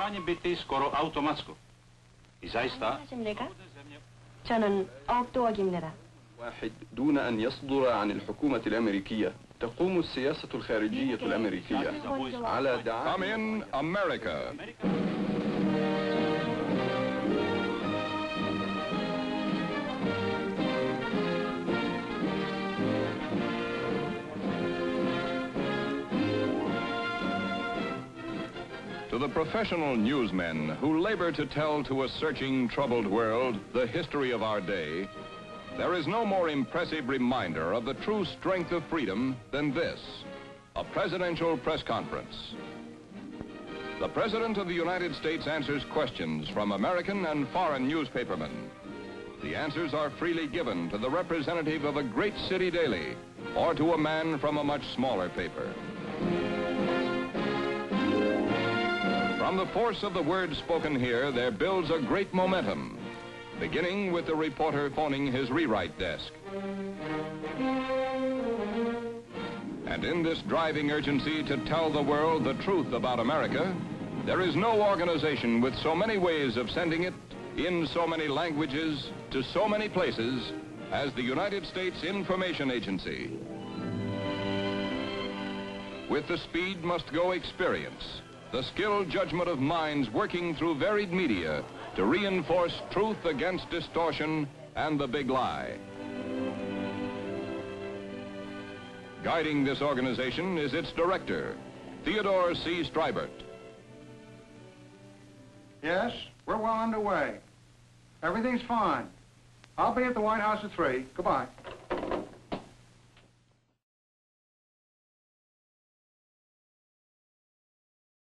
Poruszanie byty skoro automatsko. I zaista... 하십니까? 저는 옥도옥입니다. واحد دون أن يصدر عن الحكومة الأمريكية تقوم السياسة الخارجية الأمريكية على Come دعم in, America. To the professional newsmen who labor to tell to a searching, troubled world the history of our day, there is no more impressive reminder of the true strength of freedom than this, a presidential press conference. The President of the United States answers questions from American and foreign newspapermen. The answers are freely given to the representative of a great city daily or to a man from a much smaller paper. From the force of the words spoken here, there builds a great momentum, beginning with the reporter phoning his rewrite desk. And in this driving urgency to tell the world the truth about America, there is no organization with so many ways of sending it in so many languages to so many places as the United States Information Agency. With the speed must go experience, the skilled judgment of minds working through varied media to reinforce truth against distortion and the big lie. Guiding this organization is its director, Theodore C. Streibert. Yes, we're well underway. Everything's fine. I'll be at the White House at 3. Goodbye.